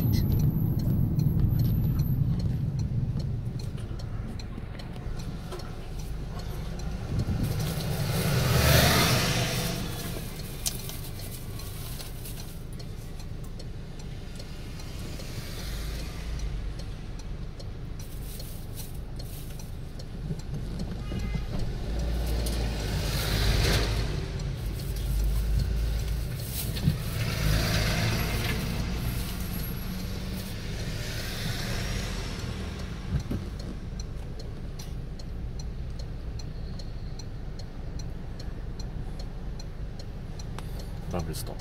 Turn ダンフスト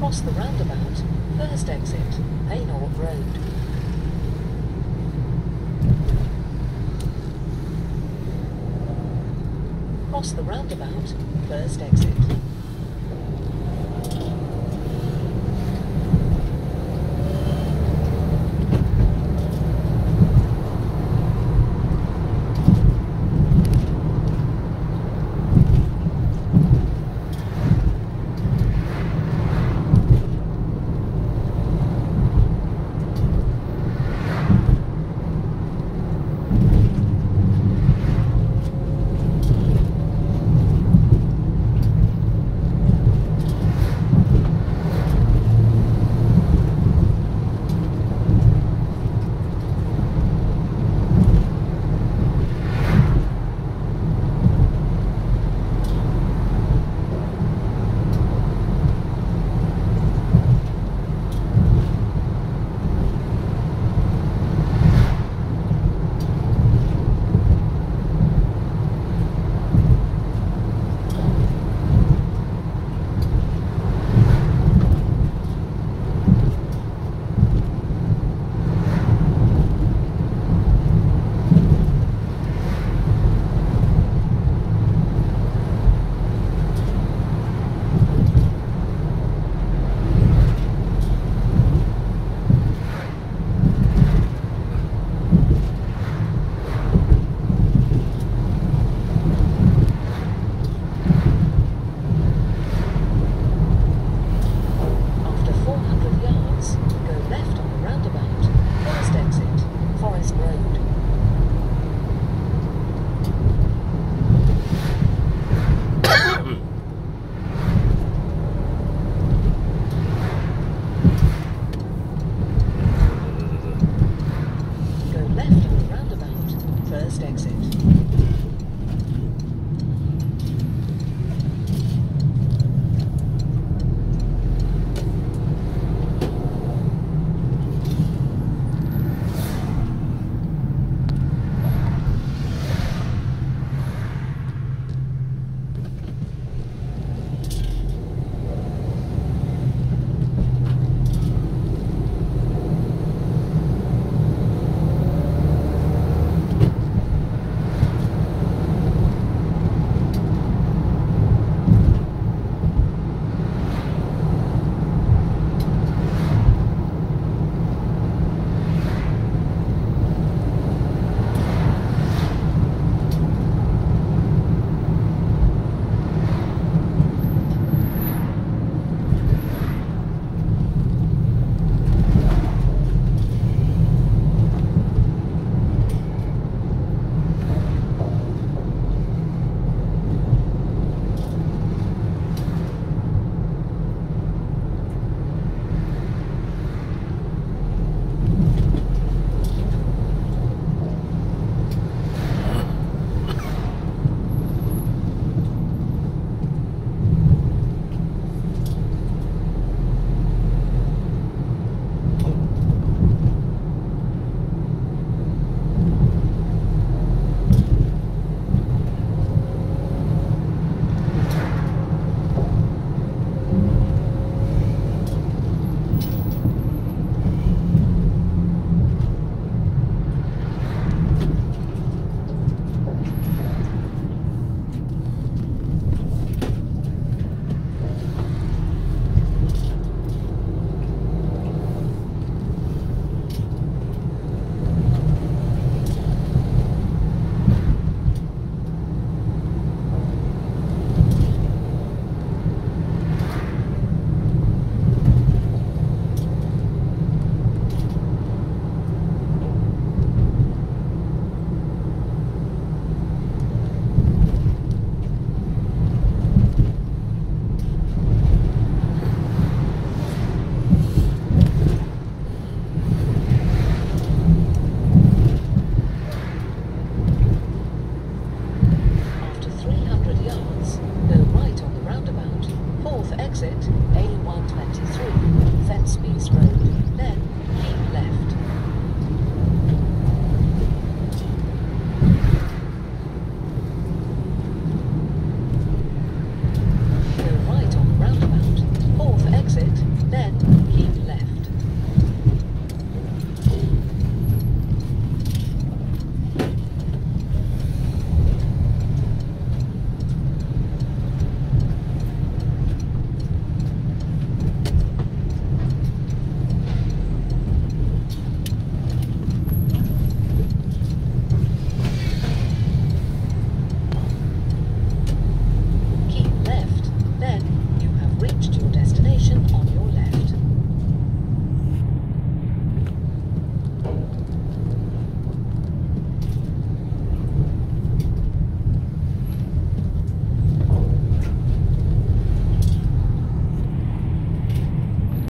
cross the roundabout, first exit, Hainault Road. Cross the roundabout, first exit. Spees Road.